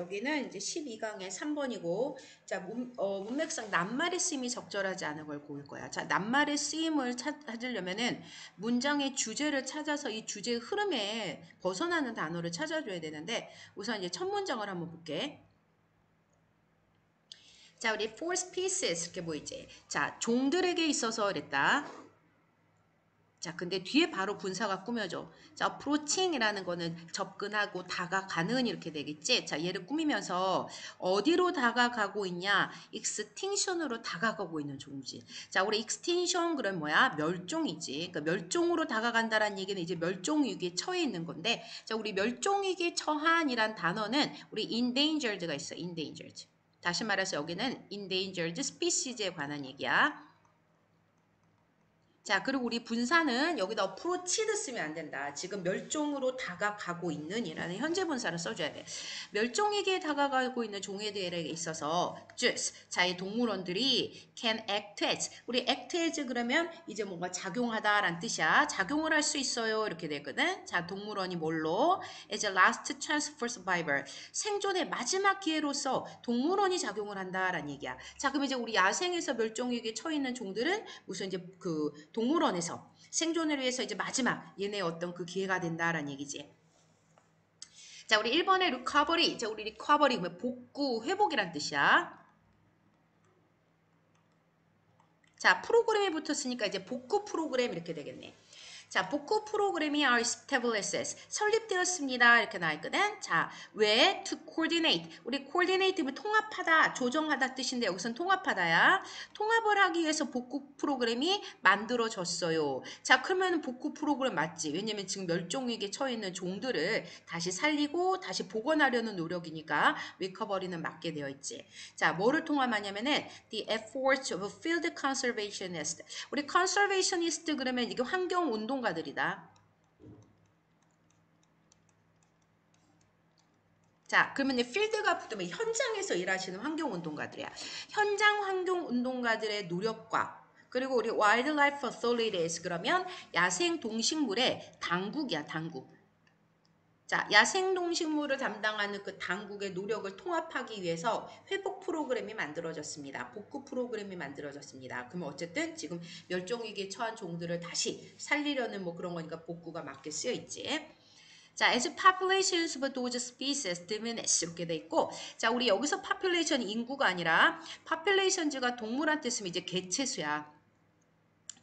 여기는 이제 12강의 3번이고 자 문, 어, 문맥상 낱말의 쓰임이 적절하지 않은 걸 고를 거야. 자 낱말의 쓰임을 찾으려면은 문장의 주제를 찾아서 이 주제의 흐름에 벗어나는 단어를 찾아줘야 되는데 우선 이제 첫 문장을 한번 볼게. 자 우리 four species 이렇게 보이지. 자 종들에게 있어서 그랬다. 자, 근데 뒤에 바로 분사가 꾸며져. 자, approaching이라는 거는 접근하고 다가가는 이렇게 되겠지. 자, 얘를 꾸미면서 어디로 다가가고 있냐? extinction으로 다가가고 있는 종지. 자, 우리 extinction 그럼 뭐야? 멸종이지. 그러니까 멸종으로 다가간다라는 얘기는 이제 멸종 위기에 처해 있는 건데, 자, 우리 멸종 위기에 처한이란 단어는 우리 endangered가 있어. endangered. 다시 말해서 여기는 endangered species에 관한 얘기야. 자, 그리고 우리 분사는 여기다 approach드 쓰면 안 된다. 지금 멸종으로 다가가고 있는 이라는 현재 분사를 써줘야 돼. 멸종에게 다가가고 있는 종에게 있어서 just, 자, 이 동물원들이 can act as. 우리 act as 그러면 이제 뭔가 작용하다라는 뜻이야. 작용을 할 수 있어요. 이렇게 되거든. 자, 동물원이 뭘로? as a last chance for survival. 생존의 마지막 기회로서 동물원이 작용을 한다라는 얘기야. 자, 그럼 이제 우리 야생에서 멸종위기에 처해 있는 종들은 무슨 이제 그 동물원에서 생존을 위해서 이제 마지막 얘네 어떤 그 기회가 된다라는 얘기지. 자, 우리 1번의 recovery. 자, 우리 recovery 뭐 복구, 회복이란 뜻이야. 자, 프로그램이 붙었으니까 이제 복구 프로그램 이렇게 되겠네. 자, 복구 프로그램이 are established. 설립되었습니다. 이렇게 나와 있거든. 자, 왜? to coordinate. 우리 coordinate면 통합하다, 조정하다 뜻인데 여기선 통합하다야. 통합을 하기 위해서 복구 프로그램이 만들어졌어요. 자, 그러면 복구 프로그램 맞지? 왜냐면 지금 멸종위기에 처해 있는 종들을 다시 살리고 다시 복원하려는 노력이니까 리커버리는 맞게 되어 있지. 자, 뭐를 통합하냐면은 the efforts of field conservationist. 우리 conservationist 그러면 이게 환경 운동 운동가들이다. 자, 그러면 필드가 붙으면 현장에서 일하시는 환경운동가들이야. 현장 환경운동가들의 노력과 그리고 우리 wildlife authorities 그러면 야생 동식물의 당국이야, 당국. 자, 야생동식물을 담당하는 그 당국의 노력을 통합하기 위해서 회복 프로그램이 만들어졌습니다. 복구 프로그램이 만들어졌습니다. 그러면 어쨌든 지금 멸종위기에 처한 종들을 다시 살리려는 뭐 그런 거니까 복구가 맞게 쓰여 있지. 자, as populations of those species diminish 이렇게 돼 있고, 자, 우리 여기서 population 인구가 아니라 populations가 동물한테 쓰면 이제 개체수야.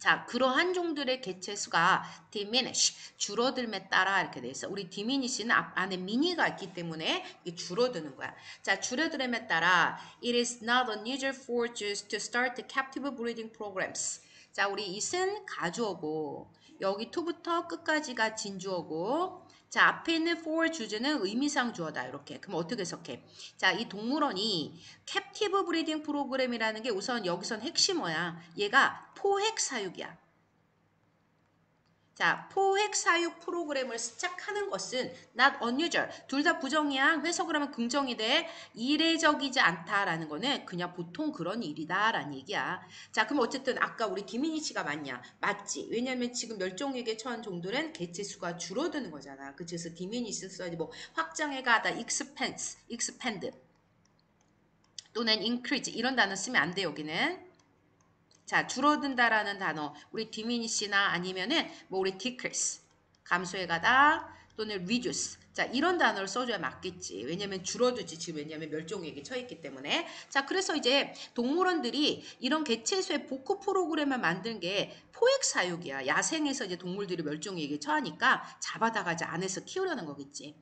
자, 그러한 종들의 개체수가 diminish, 줄어들에 따라 이렇게 돼 있어. 우리 diminish는 안에 mini가 있기 때문에 줄어드는 거야. 자, 줄어들에 따라 it is not unusual for zoos to start captive breeding programs. 자, 우리 it은 가주어고 여기 to부터 끝까지가 진주어고 자, 앞에 있는 for zoos는 의미상 주어다. 이렇게. 그럼 어떻게 해석해? 자, 이 동물원이 captive breeding program이라는 게 우선 여기선 핵심어야. 얘가 포획 사육이야. 자, 포획 사육 프로그램을 시작하는 것은 not unusual. 둘 다 부정이야. 해석을 하면 긍정이 돼. 이례적이지 않다라는 거는 그냥 보통 그런 일이다라는 얘기야. 자, 그럼 어쨌든 아까 우리 김민희 씨가 맞냐? 맞지. 왜냐면 지금 멸종위기에 처한 종들은 개체 수가 줄어드는 거잖아. 그래서 씨 써야지 뭐 확장해가다, expand, expand 또는 increase 이런 단어 쓰면 안 돼, 여기는. 자, 줄어든다라는 단어. 우리 diminish나 아니면은 뭐 우리 decrease. 감소해 가다 또는 reduce. 자, 이런 단어를 써줘야 맞겠지. 왜냐면 줄어들지. 지금 왜냐면 멸종위기에 처했기 때문에. 자, 그래서 이제 동물원들이 이런 개체수의 복구 프로그램을 만든 게 포획 사육이야. 야생에서 이제 동물들이 멸종위기에 처하니까 잡아다가 이제 안에서 키우려는 거겠지.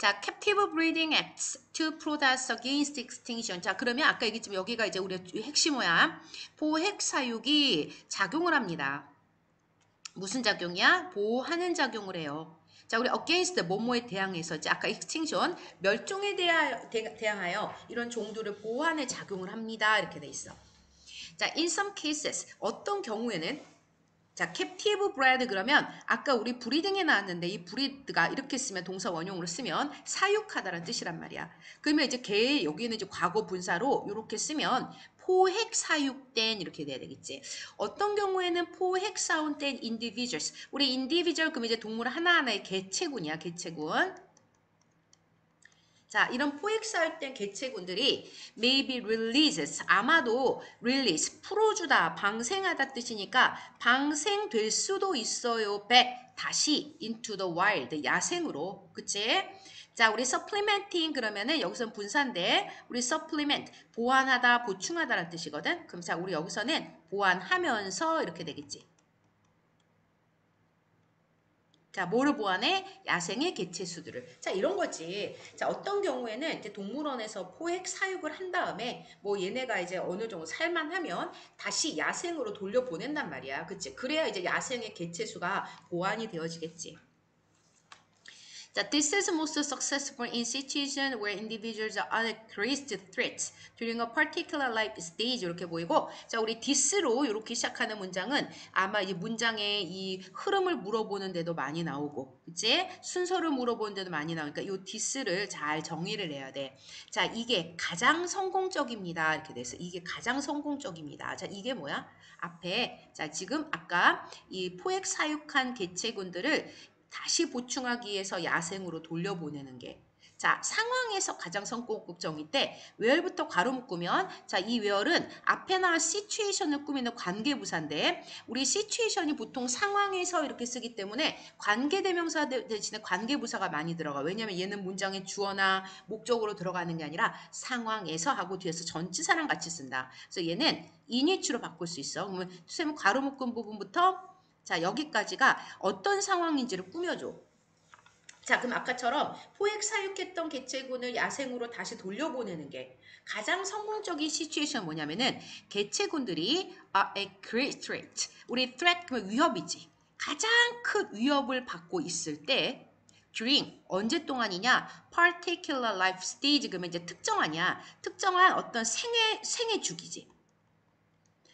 자, captive breeding acts to protect against extinction. 자, 그러면 아까 얘기했지만 여기가 이제 우리 핵심어야. 보호핵 사육이 작용을 합니다. 무슨 작용이야? 보호하는 작용을 해요. 자, 우리 against 뭐뭐에 대항해서 이제 아까 extinction 멸종에 대하, 대항하여 이런 종들을 보호하는 작용을 합니다. 이렇게 돼 있어. 자, in some cases 어떤 경우에는 자, captive bred 그러면 아까 우리 브리딩에 나왔는데 이 브리드가 이렇게 쓰면 동사 원형으로 쓰면 사육하다라는 뜻이란 말이야. 그러면 이제 개 여기는 이제 과거 분사로 이렇게 쓰면 포획 사육된 이렇게 돼야 되겠지. 어떤 경우에는 포획 사육된 individuals. 우리 individual 그러면 이제 동물 하나하나의 개체군이야, 개체군. 자, 이런 포획 사육된 개체군들이 maybe releases 아마도 release 풀어주다 방생하다 뜻이니까 방생될 수도 있어요. back 다시 into the wild 야생으로 그치? 자, 우리 supplementing 그러면은 여기서는 분사인데 우리 supplement 보완하다 보충하다라는 뜻이거든. 그럼 자, 우리 여기서는 보완하면서 이렇게 되겠지. 자, 뭐를 보완해? 야생의 개체수들을. 자, 이런 거지. 자, 어떤 경우에는 이제 동물원에서 포획 사육을 한 다음에 뭐 얘네가 이제 어느 정도 살만하면 다시 야생으로 돌려보낸단 말이야. 그치? 그래야 이제 야생의 개체수가 보완이 되어지겠지. 자, this is most successful in situations where individuals are under increased threats during a particular life stage 이렇게 보이고 자, 우리 this로 이렇게 시작하는 문장은 아마 이 문장의 이 흐름을 물어보는 데도 많이 나오고 그치? 순서를 물어보는 데도 많이 나오니까 이 this를 잘 정의를 해야 돼. 자, 이게 가장 성공적입니다. 이렇게 돼서 이게 가장 성공적입니다. 자, 이게 뭐야? 앞에 자, 지금 아까 이 포획 사육한 개체군들을 다시 보충하기 위해서 야생으로 돌려보내는 게 자, 상황에서 가장 성공국정일 때 웨얼부터 가로 묶으면 자, 이 웨얼은 앞에 나온 시츄에이션을 꾸미는 관계부사인데 우리 시츄에이션이 보통 상황에서 이렇게 쓰기 때문에 관계대명사 대신에 관계부사가 많이 들어가. 왜냐면 얘는 문장의 주어나 목적으로 들어가는 게 아니라 상황에서 하고 뒤에서 전치사랑 같이 쓴다. 그래서 얘는 인위치로 바꿀 수 있어. 그러면 선생님 가로 묶은 부분부터 자, 여기까지가 어떤 상황인지를 꾸며줘. 자, 그럼 아까처럼 포획 사육했던 개체군을 야생으로 다시 돌려보내는 게 가장 성공적인 시츄에이션 뭐냐면은 개체군들이 are a great threat. 우리 threat 그러면 위협이지. 가장 큰 위협을 받고 있을 때 during 언제 동안이냐 particular life stage 그러면 이제 특정하냐 특정한 어떤 생애 생애 주기지.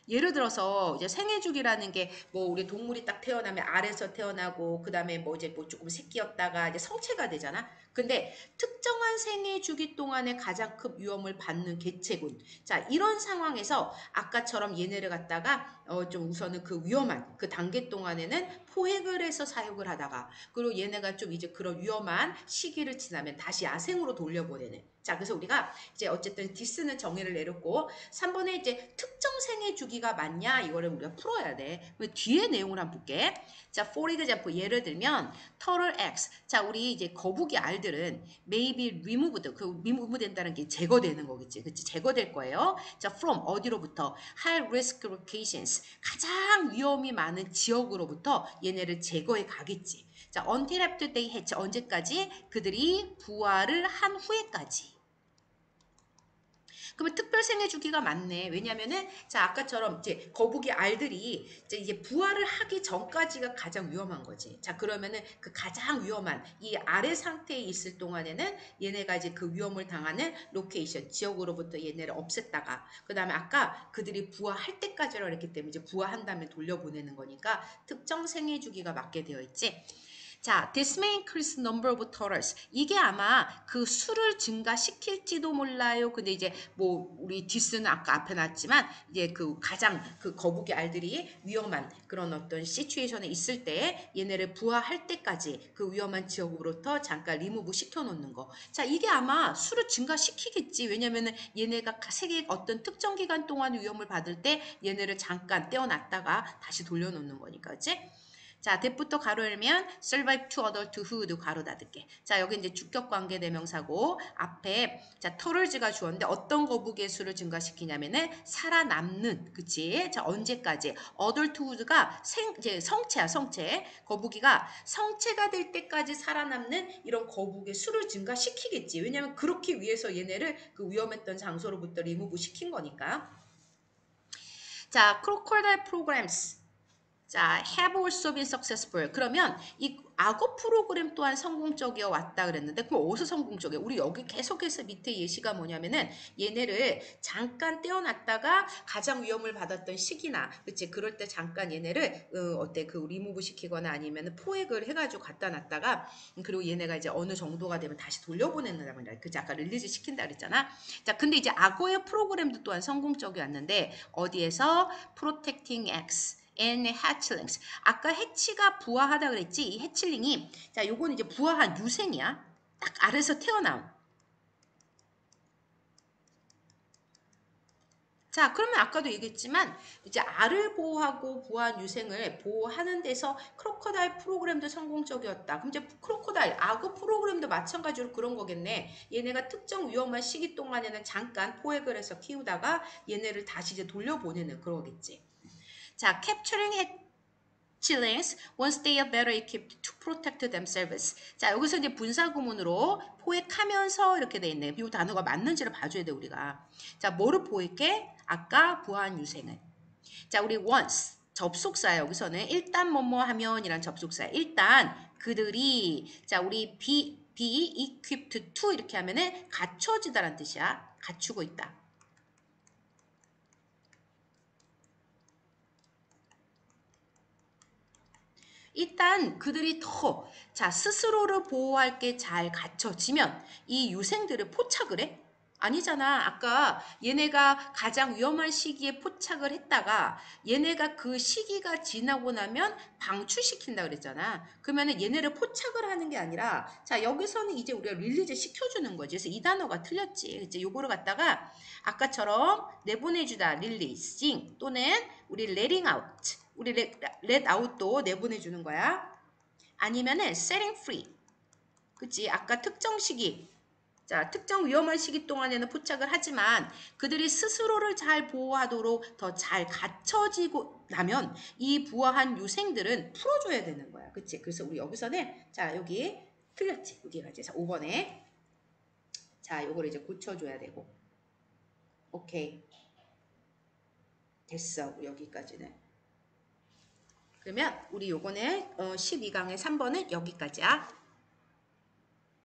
예를 들어서 이제 생애주기라는 게 뭐 우리 동물이 딱 태어나면 알에서 태어나고 그 다음에 뭐 이제 뭐 조금 새끼였다가 이제 성체가 되잖아. 근데 특정한 생애 주기 동안에 가장 큰 위험을 받는 개체군. 자, 이런 상황에서 아까처럼 얘네를 갖다가 어 좀 우선은 그 위험한 그 단계 동안에는 포획을 해서 사육을 하다가 그리고 얘네가 좀 이제 그런 위험한 시기를 지나면 다시 야생으로 돌려보내는. 자, 그래서 우리가 이제 어쨌든 디스는 정의를 내렸고 3번에 이제 특정 생애 주기가 맞냐 이거를 우리가 풀어야 돼. 뒤에 내용을 한번 볼게. 자, for example 예를 들면 turtle eggs. 자, 우리 이제 거북이 알들 은 maybe removed. 그 remove 된다는 게 제거되는 거겠지. 그치? 제거될 거예요. 자, from 어디로부터? high risk locations. 가장 위험이 많은 지역으로부터 얘네를 제거해 가겠지. 자, until after they hatch. 언제까지? 그들이 부화를 한 후에까지. 그러면 특별 생애 주기가 많네. 왜냐면은 자 아까처럼 이제 거북이 알들이 이제 이제 부화를 하기 전까지가 가장 위험한 거지. 자 그러면은 그 가장 위험한 이 아래 상태에 있을 동안에는 얘네가 이제 그 위험을 당하는 location 지역으로부터 얘네를 없앴다가 그 다음에 아까 그들이 부화할 때까지로 했기 때문에 이제 부화한 다음에 돌려보내는 거니까 특정 생애 주기가 맞게 되어 있지. 자, this may increase number of turtles. 이게 아마 그 수를 증가시킬지도 몰라요. 근데 이제 뭐 우리 this는 아까 앞에 놨지만 이제 그 가장 그 거북이 알들이 위험한 그런 어떤 시츄에이션에 있을 때 얘네를 부화할 때까지 그 위험한 지역으로부터 잠깐 리무브 시켜놓는 거. 자, 이게 아마 수를 증가시키겠지. 왜냐면은 얘네가 세계 어떤 특정 기간 동안 위험을 받을 때 얘네를 잠깐 떼어놨다가 다시 돌려놓는 거니까, 그치? 자, that부터 가로 열면 survive to adult who도 가로 닫을게. 자, 여기 이제 주격 관계 대명사고 앞에 자, 터럴즈가 주었는데 어떤 거북의 수를 증가시키냐면은 살아남는 그치? 자, 언제까지? adult who가 생 이제 성체야, 성체. 거북이가 성체가 될 때까지 살아남는 이런 거북의 수를 증가시키겠지. 왜냐면 그렇게 위해서 얘네를 그 위험했던 장소로부터 리무브 시킨 거니까. 자, crocodile programs 자, have also been successful. 그러면 이 악어 프로그램 또한 성공적이어 왔다 그랬는데 그럼 어디서 성공적이야? 우리 여기 계속해서 밑에 예시가 뭐냐면은 얘네를 잠깐 떼어놨다가 가장 위험을 받았던 시기나 그치 그럴 때 잠깐 얘네를 어, 때그 리무브 시키거나 아니면 포획을 해가지고 갖다 놨다가 그리고 얘네가 이제 어느 정도가 되면 다시 돌려보낸다는 거야. 그치 아까 release 시킨다 그랬잖아. 자 근데 이제 악어의 프로그램도 또한 성공적이었는데 어디에서 protecting X and hatchlings. 아까 해치가 부화하다 그랬지? 이 해칠링이 자, 요건 이제 부화한 유생이야. 딱 아래서 태어나온. 자, 그러면 아까도 얘기했지만 이제 알을 보호하고 부화한 유생을 보호하는 데서 크로커다일 프로그램도 성공적이었다. 그럼 이제 크로커다일 악어 프로그램도 마찬가지로 그런 거겠네. 얘네가 특정 위험한 시기 동안에는 잠깐 포획을 해서 키우다가 얘네를 다시 이제 돌려보내는 그러겠지. 자, capturing hatchlings once they are better equipped to protect themselves. 자, 여기서 이제 분사 구문으로 포획하면서 이렇게 돼 있네. 이 단어가 맞는지를 봐줘야 돼 우리가. 자, 뭐를 포획해? 아까 부화한 유생을. 자, 우리 once 접속사 여기서는 일단 뭐뭐 하면 이란 접속사. 일단 그들이 자, 우리 be be equipped to 이렇게 하면은 갖춰지다란 뜻이야. 갖추고 있다. 일단 그들이 더, 자, 스스로를 보호할 게 잘 갖춰지면 이 유생들을 포착을 해? 아니잖아. 아까 얘네가 가장 위험한 시기에 포착을 했다가 얘네가 그 시기가 지나고 나면 방출시킨다 그랬잖아. 그러면은 얘네를 포착을 하는 게 아니라 자, 여기서는 이제 우리가 release 시켜주는 거지. 그래서 이 단어가 틀렸지. 이제 요거를 갖다가 아까처럼 내보내주다, releasing 또는 우리 letting out. 우리 let, let out도 내보내주는 거야. 아니면은 setting free. 그치? 아까 특정 시기. 자, 특정 위험한 시기 동안에는 포착을 하지만 그들이 스스로를 잘 보호하도록 더 잘 갖춰지고 나면 이 부화한 유생들은 풀어줘야 되는 거야. 그치? 그래서 우리 여기서는 자, 여기 틀렸지? 여기가 이제 자, 5번에 자, 요걸 이제 고쳐줘야 되고. 오케이. 됐어. 여기까지는. 그러면 우리 요거는 어, 12강의 3번은 여기까지야.